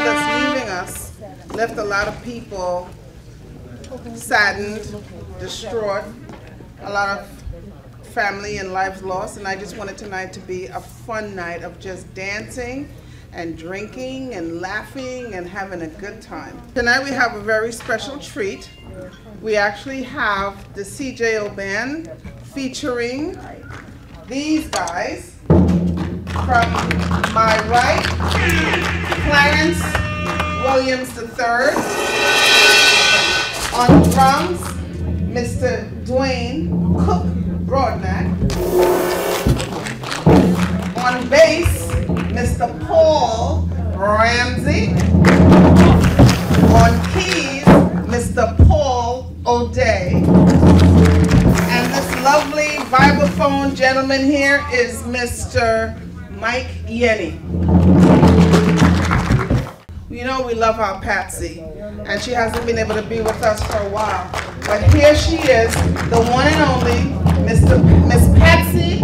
that's leaving us left a lot of people saddened, distraught, a lot of family and lives lost, and I just wanted tonight to be a fun night of just dancing and drinking and laughing and having a good time. Tonight we have a very special treat. We actually have the CJO Band featuring these guys. From my right, Clarence Williams III. On drums, Mr. Dwayne Cook Broadnax. On bass, Mr. Paul Ramsey. On keys, Mr. Paul O'Day. And this lovely vibraphone gentleman here is Mr. Mike Yenny. You know we love our Patsy, and she hasn't been able to be with us for a while. But here she is, the one and only Mr. Miss Patsy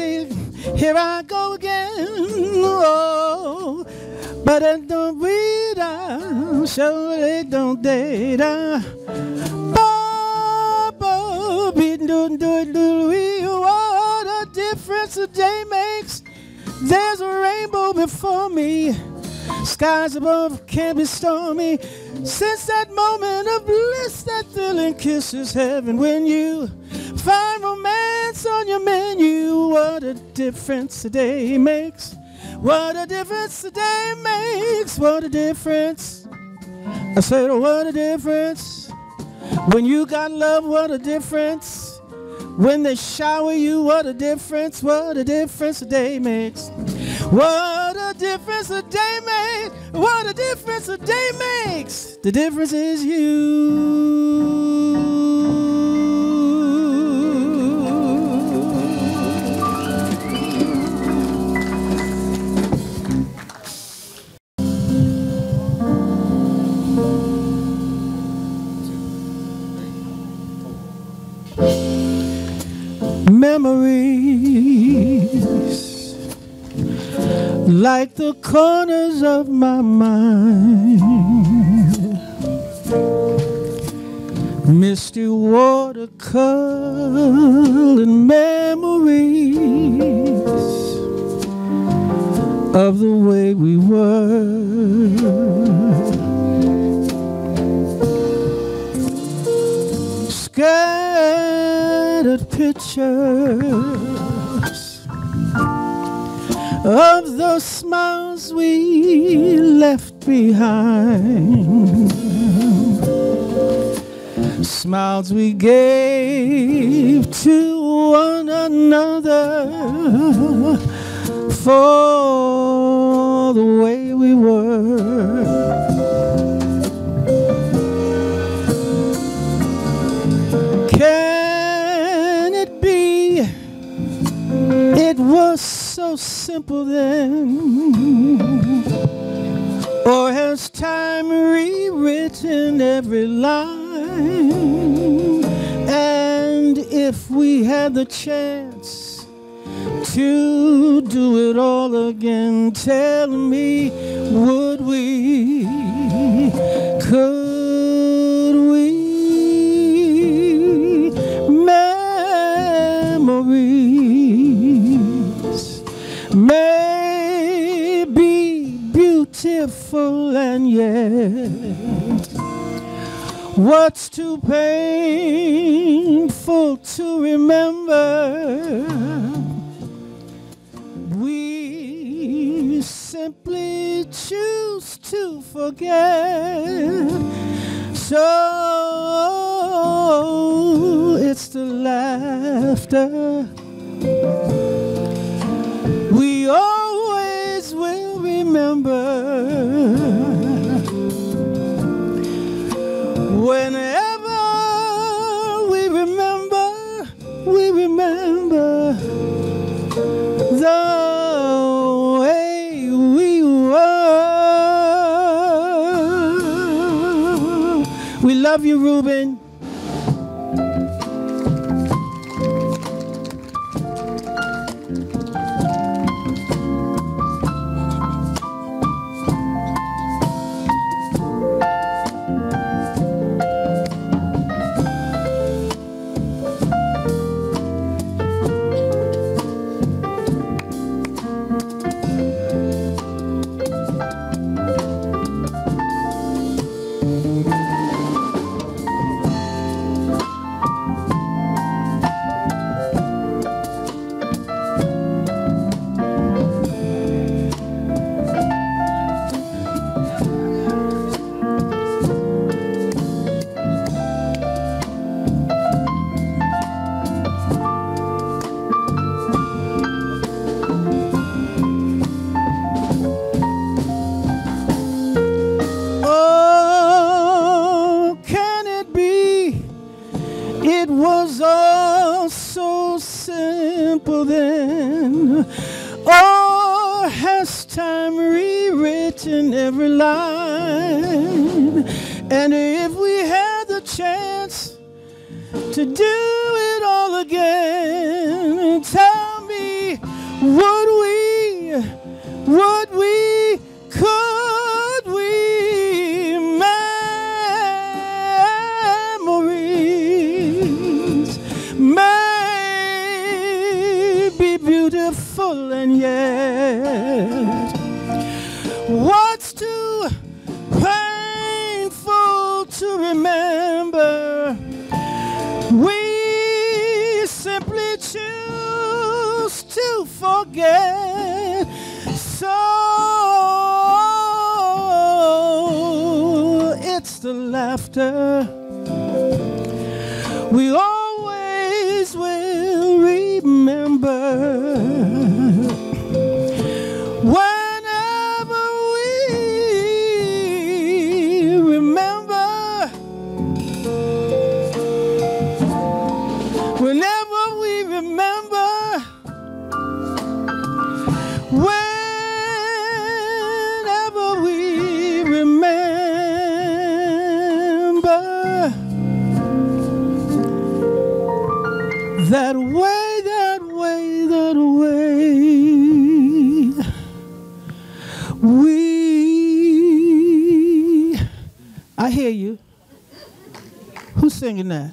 G. here I go again. Oh, but it don't read out, so they don't date. Uh. Baba, oh, be do do do what a difference a day makes. There's a rainbow before me. Skies above can be stormy. Since that moment of bliss, that thrilling kiss is heaven when you find romance on your menu. What a difference a day makes. What a difference a day makes. What a difference. I said, oh, what a difference. When you got love, what a difference. When they shower you, what a difference. What a difference a day makes. What a difference a day makes. What a difference a day makes. The difference is you. The corners of my mind. Misty watercolor memories of the way we were. Scattered pictures of those smiles we left behind. Smiles we gave to one another for the way so simple then. Or has time rewritten every line? And if we had the chance to do it all again, tell me, would we? Could and yet what's too painful to remember? We simply choose to forget. So it's the laughter love you Ruben was all so simple then. Or has time rewritten every line? And if we had the chance to do it all again, and yet what's too painful to remember we simply choose to forget. So it's the laughter we always né?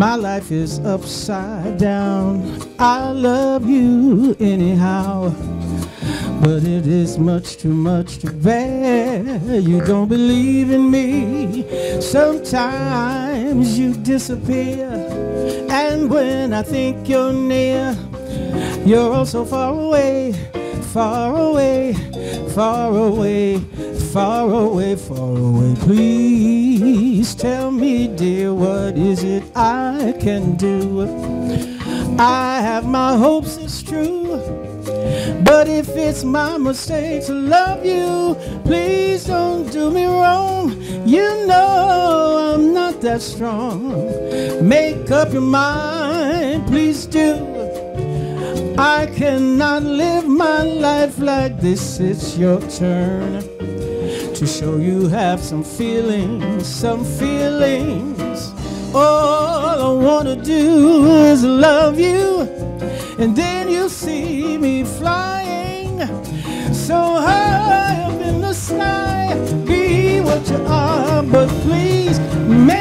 My life is upside down. I love you anyhow. But it is much too much to bear. You don't believe in me. Sometimes you disappear. And when I think you're near, you're all so far away, far away, far away, far away, far away. Please tell me, dear, what is it I can do? I have my hopes, it's true. But if it's my mistake to love you, please don't do me wrong. You know I'm not that strong. Make up your mind, please do. I cannot live my life like this. It's your turn to show you have some feelings, some feelings. All I want to do is love you, and then you see me flying so high up in the sky. Be what you are, but please make